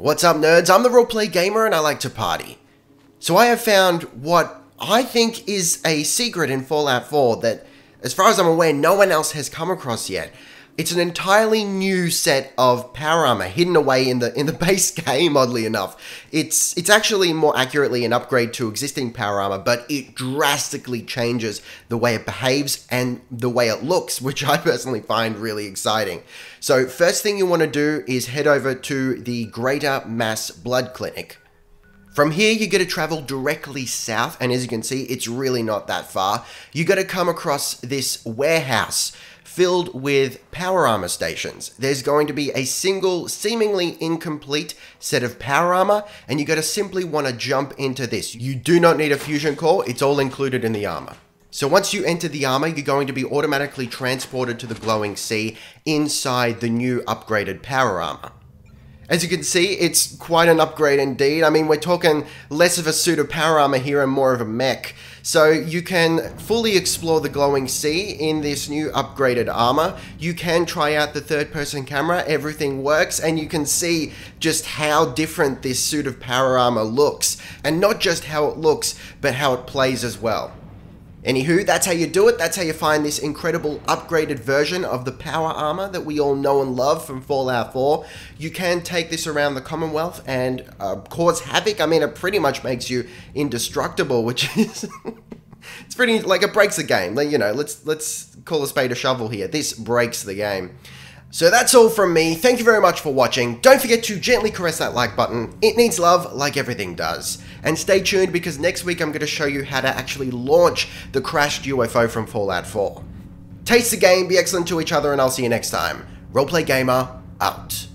What's up, nerds? I'm the Roleplay Gamer and I like to party. So I have found what I think is a secret in Fallout 4 that, as far as I'm aware, no one else has come across yet. It's an entirely new set of power armor hidden away in the in the base game. Oddly enough, it's it's actually more accurately an upgrade to existing power armor, but it drastically changes the way it behaves and the way it looks, which I personally find really exciting. So first thing you want to do is head over to the Greater Mass Blood Clinic. From here, you got to travel directly south, and as you can see, it's really not that far. You got to come across this warehouse filled with power armor stations. There's going to be a single, seemingly incomplete set of power armor, and you're going to simply want to jump into this. You do not need a fusion core, it's all included in the armor. So once you enter the armor, you're going to be automatically transported to the glowing sea inside the new upgraded power armor. As you can see, it's quite an upgrade indeed. I mean, we're talking less of a suit of power armor here and more of a mech. So you can fully explore the glowing sea in this new upgraded armor. You can try out the third person camera, everything works, and you can see just how different this suit of power armor looks. And not just how it looks, but how it plays as well. Anywho, that's how you do it. That's how you find this incredible upgraded version of the power armor that we all know and love from Fallout 4. You can take this around the Commonwealth and uh, cause havoc. I mean, it pretty much makes you indestructible, which is. it's pretty like it breaks the game. You know, let's let's call a spade a shovel here. This breaks the game. So that's all from me. Thank you very much for watching. Don't forget to gently caress that like button. It needs love like everything does. And stay tuned because next week I'm going to show you how to actually launch the crashed UFO from Fallout 4. Taste the game, be excellent to each other, and I'll see you next time. Roleplay Gamer, out.